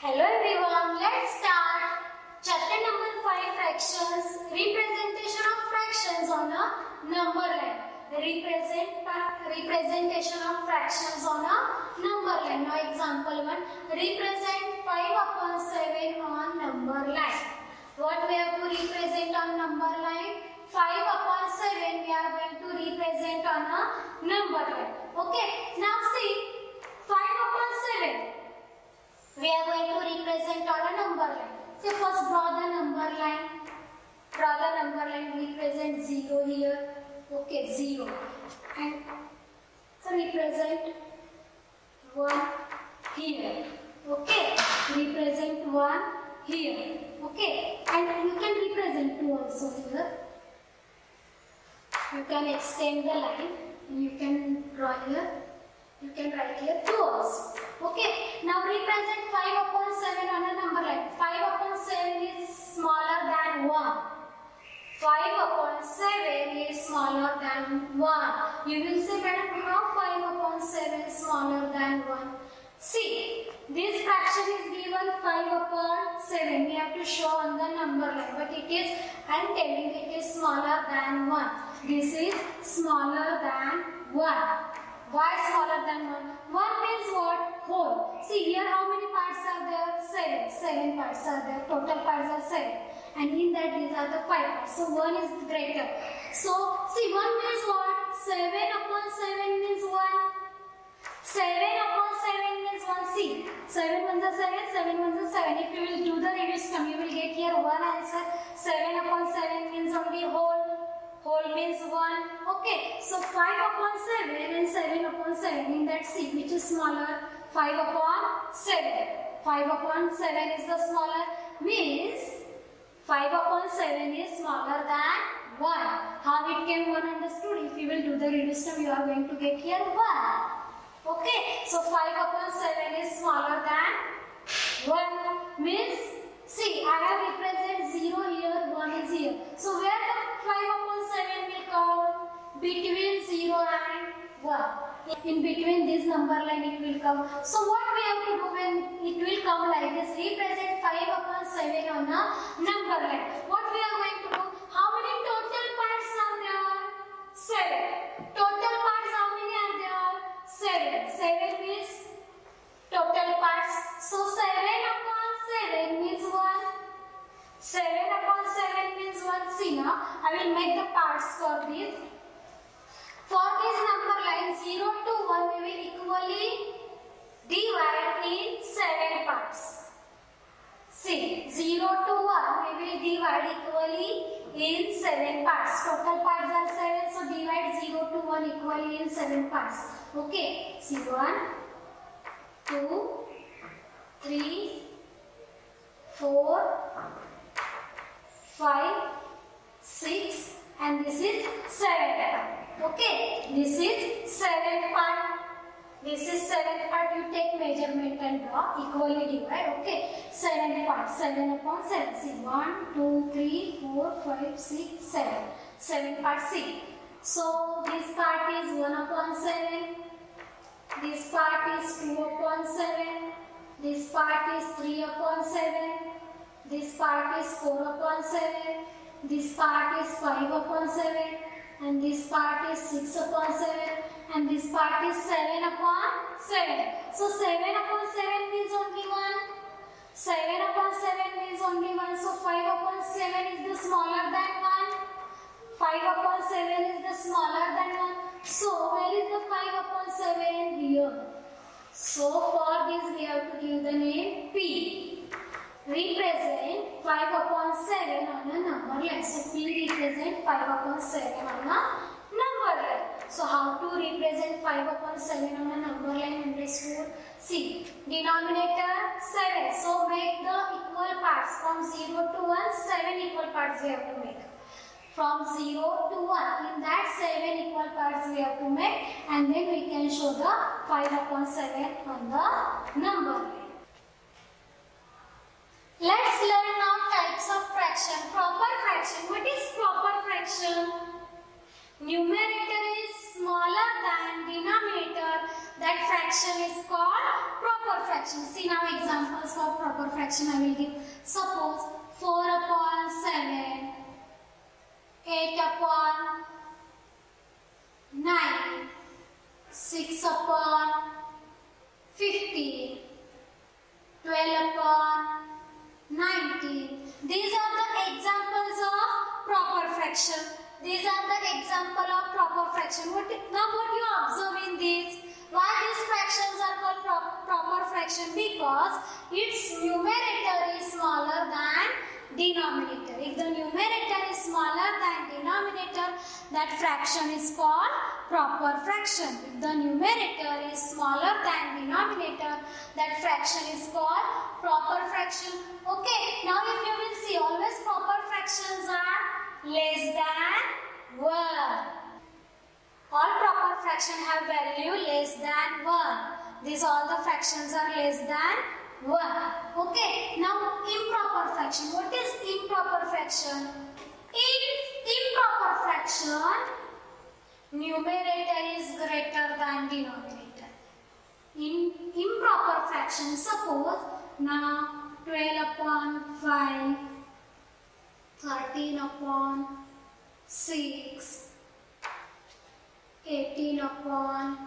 Hello everyone, let's start. Chapter number 5 fractions, representation of fractions on a number line. Represent, representation of fractions on a number line. Now example 1, represent 5 upon 7 on number line. What we have to represent on number line? 5 upon 7 we are going to represent on a number line. Okay, now see 5 upon 7 we are going to represent on a number line. So first draw the number line. Draw the number line. Represent 0 here. Okay, 0. And so represent 1 here. Okay, represent 1 here. Okay, and you can represent 2 also here. You can extend the line. You can draw here. You can write here 2 also. Okay, now represent 5 upon 7 on a number line. 5 upon 7 is smaller than 1. 5 upon 7 is smaller than 1. You will say, madam, how 5 upon 7 is smaller than 1? See, this fraction is given 5 upon 7. We have to show on the number line. But it is, I am telling it is smaller than 1. This is smaller than 1. Why smaller than 1? 1 means what? Whole. See here how many parts are there? 7. 7 parts are there. Total parts are 7. And in that these are the 5 parts. So 1 is greater. So see 1 means what? 7 upon 7 means 1. 7 upon 7 means 1. See 7 ones are 7, 7 ones are 7. If you will do the reduced term, you will get here one answer. 7 upon 7 means only whole. Whole means 1. Okay. So 5 upon 7 and 7 upon 7 in that C which is smaller. 5 upon 7. 5 upon 7 is the smaller. Means 5 upon 7 is smaller than 1. How it can 1 understood? If you will do the reduced you are going to get here 1. Okay. So 5 upon 7 is smaller than 1. Means, see, I have represented 0 here, 1 is here. So where the 5 upon 7 will come? Between 0 and 1. In between this number line it will come. So what we have to do when it will come like this? Represent 5 upon 7 on a number line. What we are going to do? How many total parts are there? 7. Total parts how many are there? 7. 7 means total parts. So 7 upon 7 means 1. 7 upon 7 means 1. See now, I will make the parts for this. For this number line 0 to 1, we will equally divide in 7 parts. See, 0 to 1, we will divide equally in 7 parts. Total parts are 7, so divide 0 to 1 equally in 7 parts. Okay, see 1, 2, 3, 4, 5, 6 and this is 7. Okay, this is 7th part. This is 7th part. You take measurement and draw. Equally divide. Okay, 7th part. 7 upon 7. See 1, 2, 3, 4, 5, 6, 7. 7 part C. So this part is 1 upon 7. This part is 2 upon 7. This part is 3 upon 7. This part is 4 upon 7. This part is 5 upon 7. And this part is 6 upon 7. And this part is 7 upon 7. So 7 upon 7 means only 1. 7 upon 7 means only 1. So 5 upon 7 is the smaller than 1. 5 upon 7 is the smaller than 1. So where is the 5 upon 7? Here. So for this we have to give the name P. Represent 5 upon 7 on a number line. So P represent 5 upon 7 on a number line. So how to represent 5 upon 7 on a number line understood? See, denominator 7. So make the equal parts from 0 to 1, 7 equal parts we have to make. From 0 to 1, in that 7 equal parts we have to make and then we can show the 5 upon 7 on the number. Let's learn now types of fraction. Proper fraction. What is proper fraction? Numerator is smaller than denominator. That fraction is called proper fraction. fraction. See now examples for proper fraction I will give. Suppose 4 upon 7, 8 upon 9, 6 upon 15, 12 upon 19. These are the examples of proper fraction. These are the example of proper fraction. What, now what you observe in this? Why these fractions are called pro proper fraction? Because its numerator is smaller than denominator. If the numerator is smaller than denominator, that fraction is called proper fraction. If the numerator is smaller than denominator, that fraction is called proper fraction. Okay, now if you will see, always proper fractions are less than 1. All proper fraction have value less than 1. These all the fractions are less than 1. Okay, now improper fraction. What is improper fraction? In improper fraction, numerator is greater than denominator. In improper fraction, suppose now 12 upon 5, 13 upon 6, 18 upon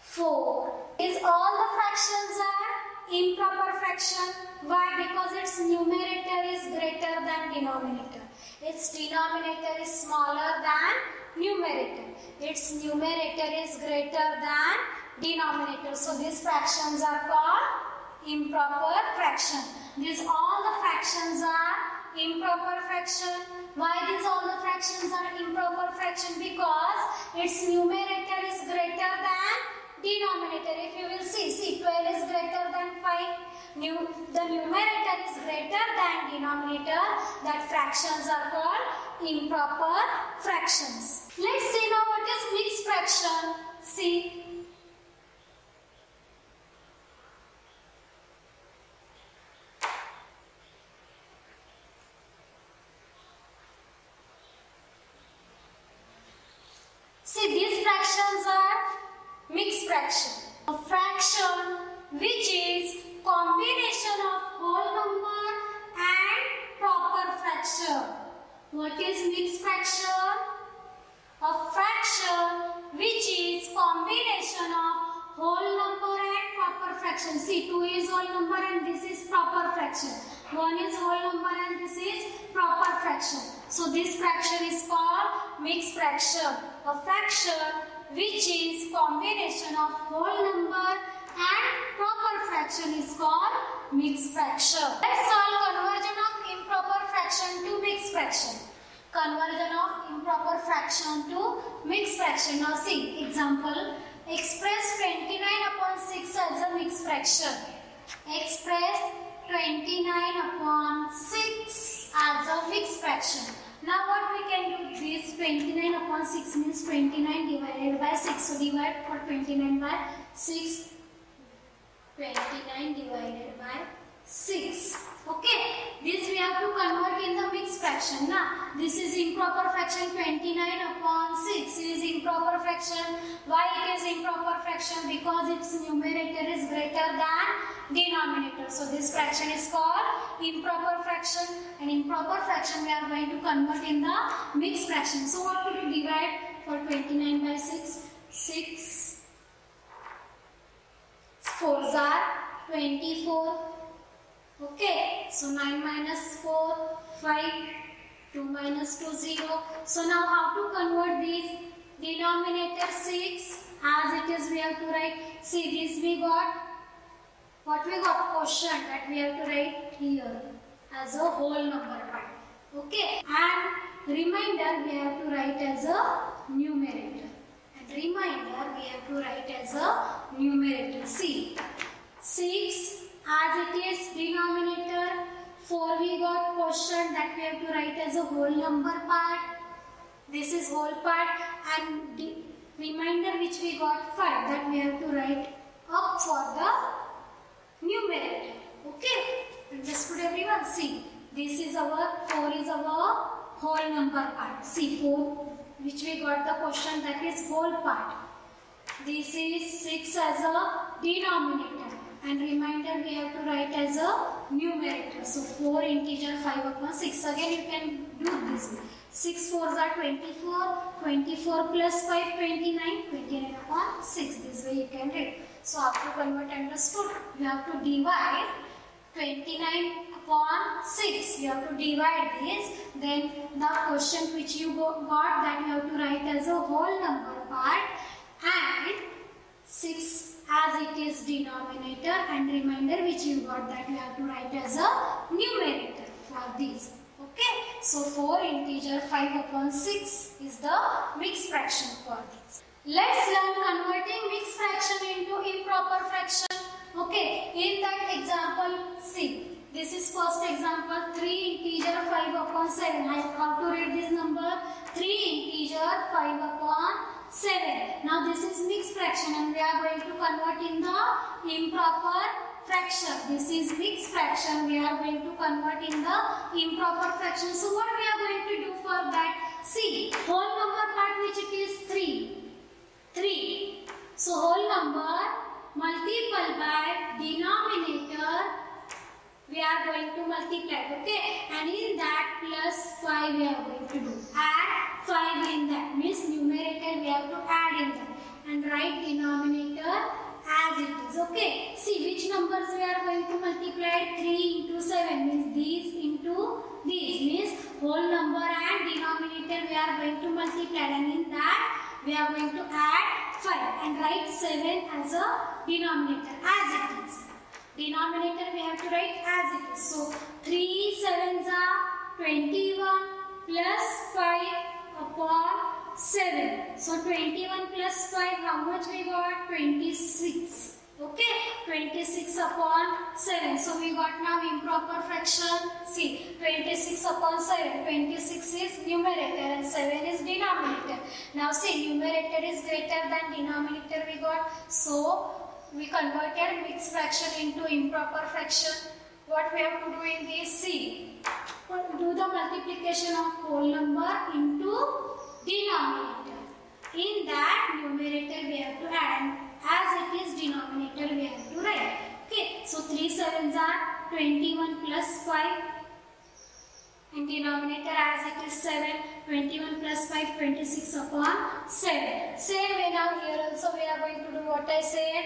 4. Is all the fractions are improper fraction? Why? Because its numerator is greater than denominator. Its denominator is smaller than numerator. Its numerator is greater than denominator. So these fractions are called improper fraction. These all the fractions are improper fraction. Why these all the fractions are improper fraction? Because its numerator is greater than denominator. If you will see, see 12 is greater than 5. New, the numerator is greater than denominator. That fractions are called improper fractions. Let's see now what is mixed fraction. See. See these fractions are mixed fraction. A fraction which is combination of whole number and proper fraction. What is mixed fraction? A fraction which is combination of whole number and proper fraction. See 2 is whole number and this is proper fraction. 1 is whole number and this is proper fraction. So this fraction is called mixed fraction. A fraction which is combination of whole number and proper fraction is called mixed fraction. Let's solve conversion of improper fraction to mixed fraction. Conversion of improper fraction to mixed fraction. Now see example. Express 29 upon 6 as a mixed fraction. Express 29 upon 6 as a mixed fraction. Now what we can do this 29 upon 6 means 29 divided by 6. So divide for 29 by 6. 29 divided by 6. Okay. This we have to convert in the mixed fraction. Now this is improper fraction 29 upon 6 is improper fraction. Why it is improper fraction? Because its numerator is greater than denominator. So this fraction is called improper fraction and improper fraction we are going to convert in the mixed fraction. So what to? Divide for 29 by 6. 6 4s are 24. Okay, so 9 minus 4, 5, 2 minus 2, 0. So now how to convert these? Denominator 6, as it is we have to write. See this we got, what we got? Quotient that we have to write here as a whole number part. Okay, and remainder we have to write as a numerator. And remainder we have to write as a numerator. See, 6 as it is denominator 4 we got quotient that we have to write as a whole number part. This is whole part and the remainder which we got 5 that we have to write up for the numerator. Okay? Understood everyone see. This is our 4 is our whole number part. See 4 which we got the quotient that is whole part. This is 6 as a denominator and remainder we have to write as a numerator. So 4 integer 5 upon 6. Again you can do this. 6 4s are 24, 24 plus 5 29, 29 upon 6. This way you can read. So after convert understood? You have to divide 29 upon 6. You have to divide this. Then the quotient which you got that you have to write as a whole number part and 6 as it is denominator and remainder which you got that you have to write as a numerator for these. Okay. So 4 integer 5 upon 6 is the mixed fraction for this. Let's learn converting mixed fraction into improper fraction. Okay, in that example, see, this is first example 3 integer 5 upon 7. I have to read this number 3 integer 5 upon 7. Now this is mixed fraction and we are going to convert in the improper fraction. This is mixed fraction. We are going to convert in the improper fraction. So what we are going to do for that? See, whole number part which it is 3. 3. So whole number multiple by denominator we are going to multiply okay and in that plus 5 we are going to do add 5 in that means numerator we have to add in that and write denominator as it is. Okay. See which numbers we are going to multiply? 3 into 7 means these into these. Means whole number and denominator we are going to multiply. And in that we are going to add 5 and write 7 as a denominator as it is. Denominator we have to write as it is. So 3 7s are 21 plus 5 upon 7. So 21 plus 5 how much we got? 26. Okay, 26 upon 7. So we got now improper fraction. See, 26 upon 7. 26 is numerator and 7 is denominator. Now see, numerator is greater than denominator we got. So we converted mixed fraction into improper fraction. What we have to do in this? See, do the multiplication of whole number into denominator. In that numerator we have to add as it is denominator we have to write. Okay, so 3 sevens are 21 plus 5 in denominator as it is 7, 21 plus 5, 26 upon 7. Same way now here also we are going to do what I said.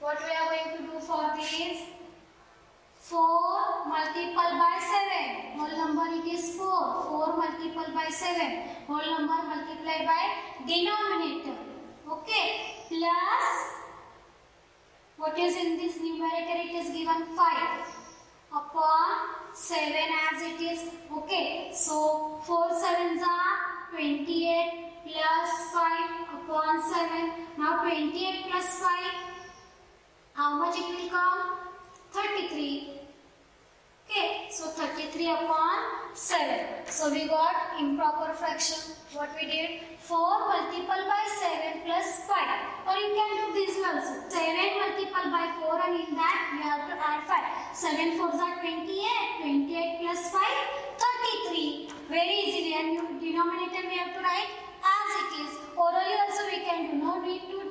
What we are going to do for this? 4 multiplied by 7. Whole number it is 4. 4 multiplied by 7. Whole number multiplied by denominator. Okay. Plus what is in this numerator it is given 5 upon 7 as it is okay so 4 sevens are 28 plus 5 upon 7 now 28 plus 5 how much it will come 33 Okay, so 33 upon 7. So we got improper fraction. What we did? 4 multiplied by 7 plus 5. Or you can do this also. 7 multiplied by 4 and in that you have to add 5. 7 4s are 28. 28 plus 5, 33. Very easily and denominator we have to write as it is. Orally also we can do. No need to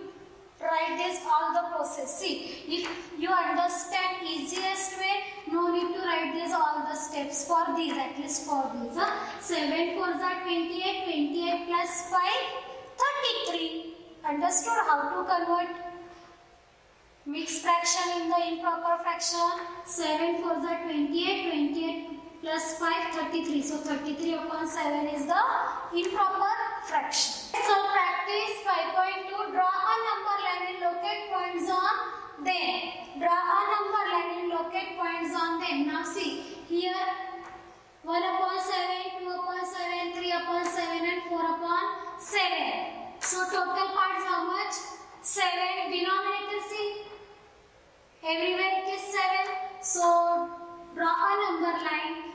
write this all the process. See, if you understand easiest way, no need to write this all the steps for these, at least for these. Huh? 7 4s are 28, 28 plus 5, 33. Understood how to convert mixed fraction in the improper fraction? 7 4s are 28, 28 plus 5, 33. So 33 upon 7 is the improper fraction. So practice 5.2. Draw a number line and locate points on them. Draw a number line and locate points on them. Now see here 1 upon 7, 2 upon 7, 3 upon 7 and 4 upon 7. So total parts how much? 7. Denominator see. Everywhere it is 7. So draw a number line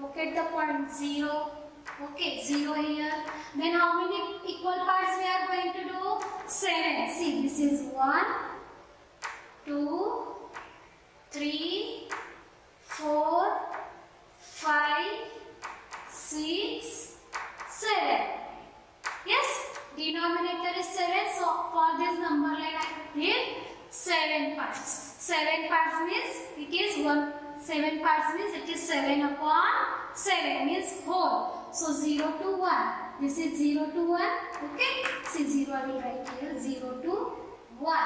locate the point 0 okay 0 here. Then how many equal parts we are going to do? 7 see this is 1 2 3 4 5 6 7 yes denominator is 7 so for this number line I give 7 parts. 7 parts means it is 1 7 parts means it is 7 upon 7 means whole. So 0 to 1. This is 0 to 1. Okay. See 0 I will write here 0 to 1.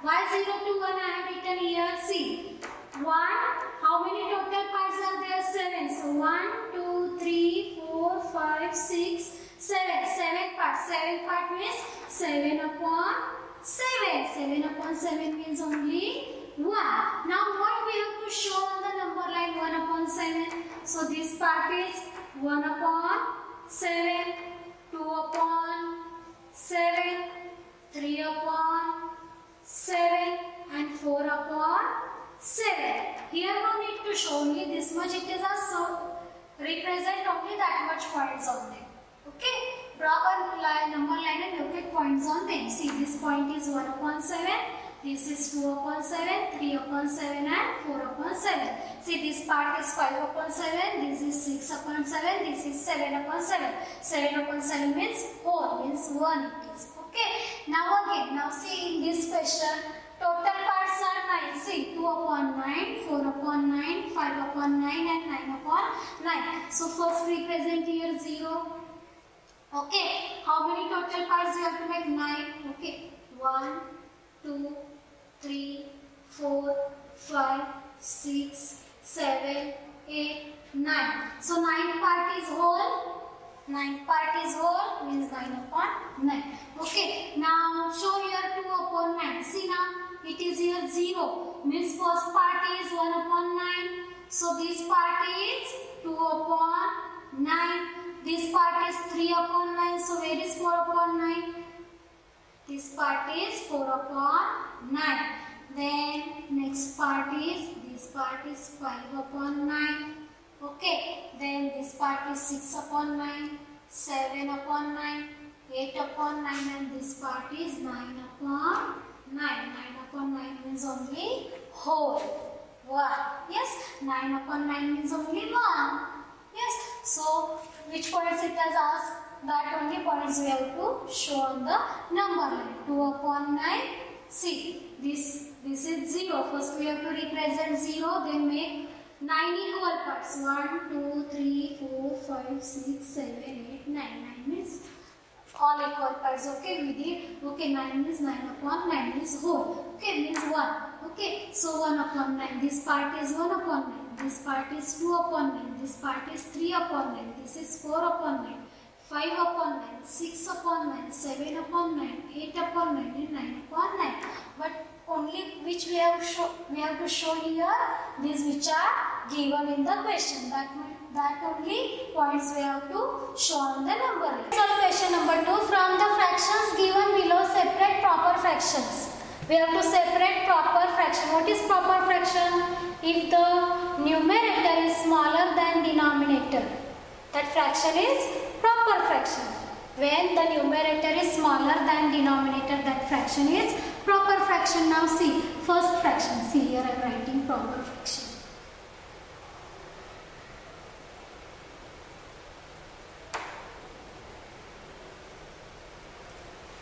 Why 0 to 1 I have written here? See 1. How many total parts are there? 7. So 1, 2, 3, 4, 5, 6, 7. 7 parts. 7 part means 7 upon 7. 7 upon 7 means only 1. Now what we have to show on the number line 1 upon 7? So this part is 1 upon 7, 2 upon 7, 3 upon 7 and 4 upon 7. Here no need to show only this much it is a so represent only that much points on them. Okay. Line, number line and locate points on them. See this point is 1 upon 7 this is 2 upon 7, 3 upon 7 and 4 upon 7. See this part is 5 upon 7, this is 6 upon 7, this is 7 upon 7. 7 upon 7 means 4, means 1 it is. Okay. Now again, now see in this question, total parts are 9. See 2 upon 9, 4 upon 9, 5 upon 9 and 9 upon 9. So first represent here 0. Okay. How many total parts you have to make? 9. Okay. 1, 2, three, four, five, six, seven, eight, nine. So nine part is whole. Nine part is whole means nine upon nine. Okay. Now show here two upon nine. See now it is here zero means first part is one upon nine. So this part is two upon nine. This part is three upon nine. So where is four upon nine? This part is 4 upon 9. Then next part is, this part is 5 upon 9. Okay. Then this part is 6 upon 9, 7 upon 9, 8 upon 9 and this part is 9 upon 9. 9 upon 9 means only whole. 1. Yes. 9 upon 9 means only 1. Yes. So which points it has asked? That only points we have to show on the number line. 2 upon 9. See, this, this is 0. First we have to represent 0, then make 9 equal parts. 1, 2, 3, 4, 5, 6, 7, 8, 9. 9 means all equal parts. Okay, we did. Okay, 9 means 9 upon 9 is whole. Okay, means 1. Okay, so 1 upon 9. This part is 1 upon 9. This part is 2 upon 9. This part is 3 upon 9. This is 4 upon 9. 5 upon 9, 6 upon 9, 7 upon 9, 8 upon 9 and 9 upon 9. But only which we have show, we have to show here these which are given in the question. That that only points we have to show on the number. So question number 2 from the fractions given below separate proper fractions. We have to separate proper fraction. What is proper fraction? If the numerator is smaller than denominator. That fraction is proper fraction. When the numerator is smaller than denominator, that fraction is proper fraction. Now see, first fraction. See here I am writing proper fraction.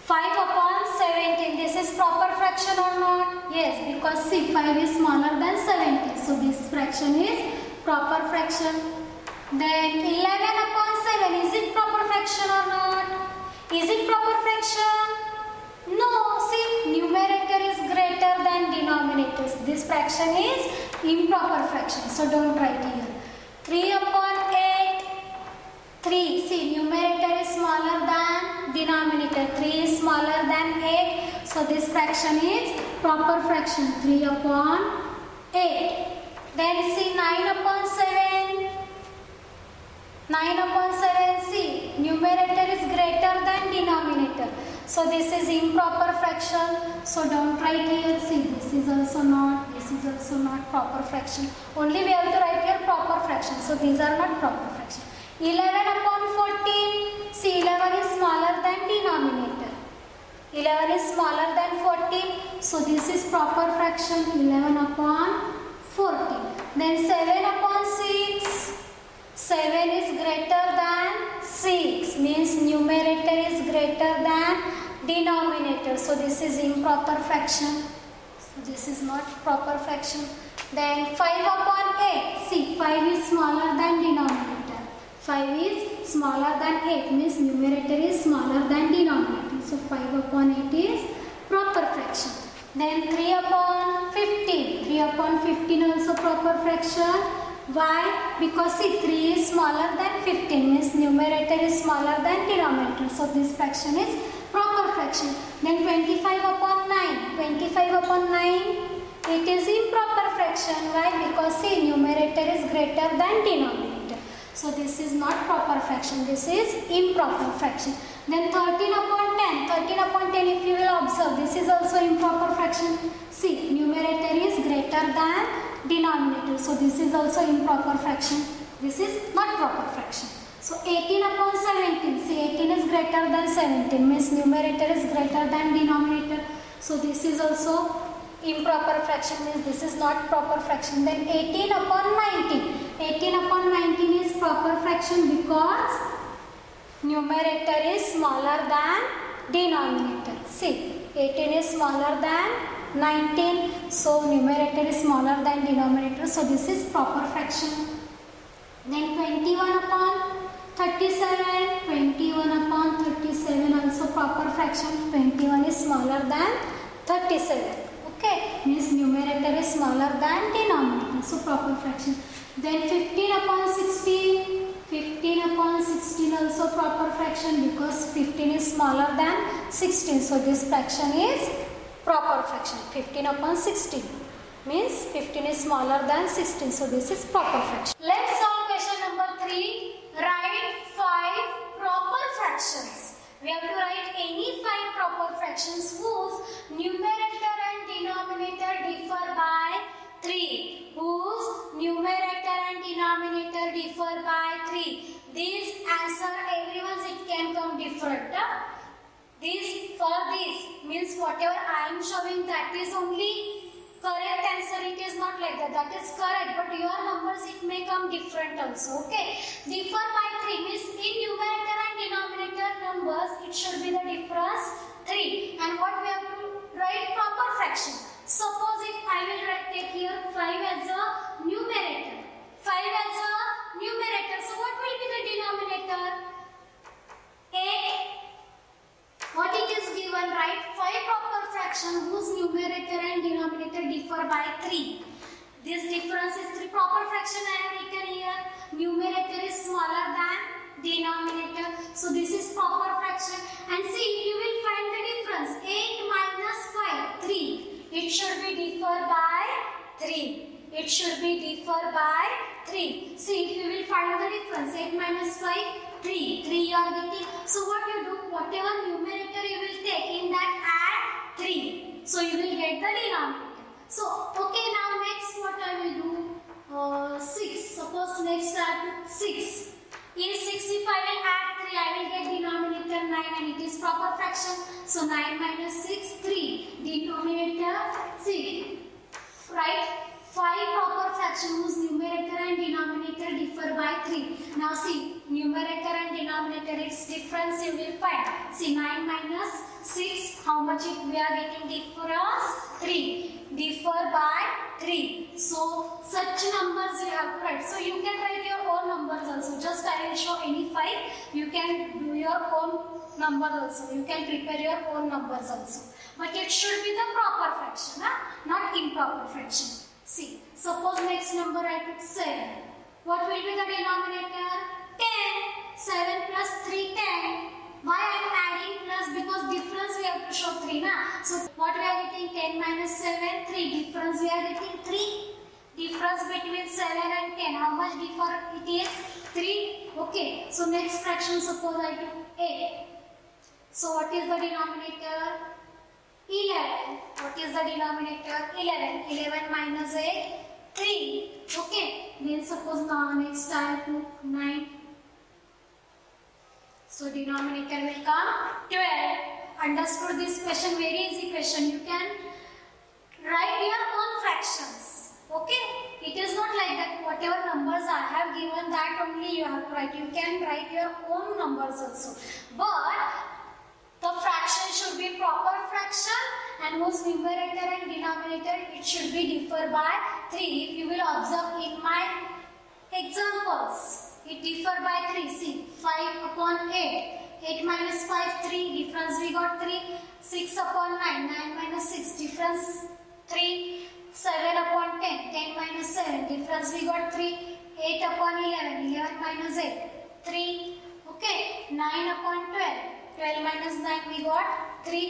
Five upon seventeen. This is proper fraction or not? Yes, because see, five is smaller than seventeen. So this fraction is proper fraction. Then 11 upon 7, is it fraction or not? Is it proper fraction? No, see numerator is greater than denominator. This fraction is improper fraction. So don't write here. 3 upon 8, 3. See numerator is smaller than denominator. 3 is smaller than 8. So this fraction is proper fraction. 3 upon 8. Then see 9 upon 7. 9 upon 7 c numerator is greater than denominator. So this is improper fraction. So don't write here. See this is also not this is also not proper fraction. Only we have to write here proper fraction. So these are not proper fraction. 11 upon 14 see 11 is smaller than denominator. 11 is smaller than 14 so this is proper fraction. 11 upon 14 then 7 upon 6 7 is greater than 6 means numerator is greater than denominator. So this is improper fraction. So this is not proper fraction. Then 5 upon 8. See, 5 is smaller than denominator. 5 is smaller than 8 means numerator is smaller than denominator. So 5 upon 8 is proper fraction. Then 3 upon 15. 3 upon 15 also proper fraction. Why? Because see 3 is smaller than 15 means numerator is smaller than denominator. So this fraction is proper fraction. Then 25 upon 9. 25 upon 9 it is improper fraction. Why? Because see numerator is greater than denominator. So this is not proper fraction. This is improper fraction. Then 13 upon 10. 13 upon 10 if you will observe this is also improper fraction. See numerator is greater than denominator. So this is also improper fraction. This is not proper fraction. So 18 upon 17. See 18 is greater than 17 means numerator is greater than denominator. So this is also improper fraction means this is not proper fraction. Then 18 upon 19. 18 upon 19 is proper fraction because numerator is smaller than denominator. See 18 is smaller than 19. So numerator is smaller than denominator. So this is proper fraction. Then 21 upon 37. 21 upon 37 also proper fraction. 21 is smaller than 37 okay means numerator is smaller than denominator so proper fraction then 15 upon 16 15 upon 16 also proper fraction because 15 is smaller than 16 so this fraction is proper fraction 15 upon 16 means 15 is smaller than 16 so this is proper fraction let's solve question number 3 write 5 proper fractions we have to write any five proper fractions whose numerator and denominator differ by 3. Whose numerator and denominator differ by 3. This answer everyone's it can come different. This for this means whatever I am showing that is only correct answer. It is not like that. That is correct. But your numbers it may come different also okay? Differ by 3 means in numerator and denominator numbers it should be the difference 3 and what we have to write proper fraction. Suppose if I will write take here 5 as a numerator. 5 as a numerator. So what will be the denominator? 8 what it is given, right? 5 proper fraction whose numerator and denominator differ by 3. This difference is 3 proper fraction I have written here. Numerator is smaller than denominator. So this is proper fraction. And see, you will find the difference. 8 minus 5, 3. It should be differ by 3. It should be differ by 3. See, if you find the difference, 8 minus 5, 3. 3 you are getting. So what you do, whatever numerator you will take, in that add 3. So you will get the denominator. So, okay, now next what I will do, uh, 6. Suppose next I 6. In 6 if I will add 3, I will get denominator 9 and it is proper fraction. So 9 minus 6, 3. Denominator 6. Right? 5 proper fraction whose numerator and denominator differ by 3. Now see, numerator and denominator its difference you will find. See 9 minus 6, how much it we are getting difference? 3. Differ by 3. So such numbers you have to write. So you can write your own numbers also. Just I will show any 5. You can do your own number also. You can prepare your own numbers also. But it should be the proper fraction, huh? not improper fraction. See, suppose next number I put 7. What will be the denominator? 10. 7 plus 3, 10. Why I am adding plus? Because difference we have to show 3 na. So what we are getting? 10 minus 7, 3. Difference we are getting 3. Difference between 7 and 10. How much differ it is? 3. Okay. So next fraction suppose I do 8. So what is the denominator? 11. What is the denominator? 11. 11 minus 8, 3. Okay. Then suppose now next I put 9. So denominator will come 12. Understood this question? Very easy question. You can write your own fractions. Okay? It is not like that whatever numbers I have given that only you have to write. You can write your own numbers also. But the fraction should be proper fraction and whose numerator and denominator it should be differ by 3. If you will observe in my examples, it differ by 3. See, 5 upon 8. 8 minus 5, 3. Difference we got 3. 6 upon 9. 9 minus 6. Difference 3. 7 upon 10. 10 minus 7. Difference we got 3. 8 upon 11. 11 minus 8. 3. Okay. 9 upon 12. 12 minus 9 we got 3.